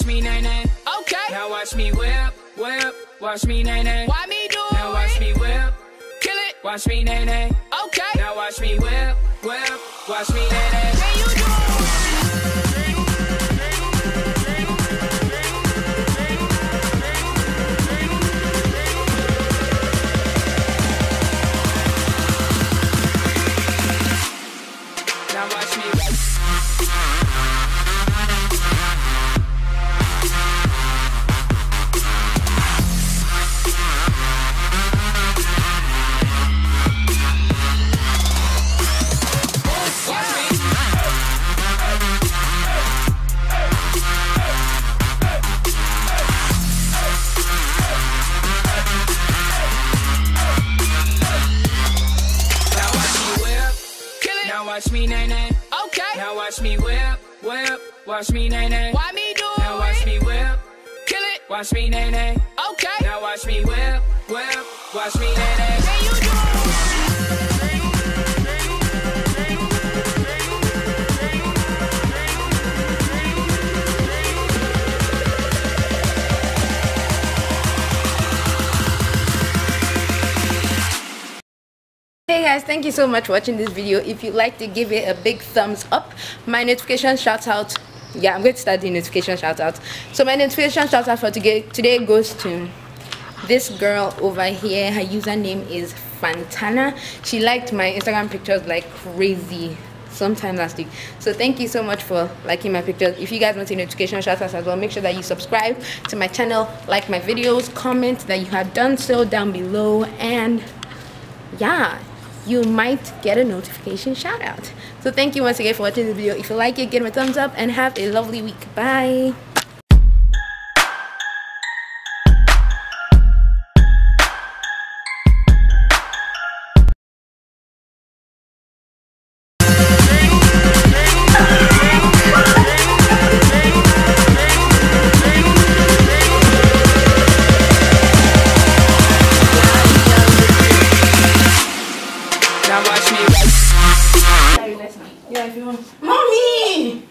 watch me nay nay. Okay. Now watch me whip, whip. Watch me nay nay. Why me do it? Now watch me whip. Kill it. Watch me nay nay. Okay. Now watch me whip, whip. Watch me nay nay. Watch me nay nay. Okay. Now watch me whip, whip. Watch me nay nay. Why me do it? Now watch me whip. Kill it. Watch me nay nay. Okay. Now watch me whip, whip. Watch me Hey guys, thank you so much for watching this video. If you like to give it a big thumbs up, my notification shout out. Yeah, I'm going to start the notification shout out. So my notification shout out for today today goes to this girl over here. Her username is Fantana. She liked my Instagram pictures like crazy sometime last week. So thank you so much for liking my pictures. If you guys want a notification shout out as well, make sure that you subscribe to my channel, like my videos, comment that you have done so down below, and yeah you might get a notification shout out so thank you once again for watching this video. If you like it give it a thumbs up and have a lovely week. Bye Yeah, if you want. Mommy!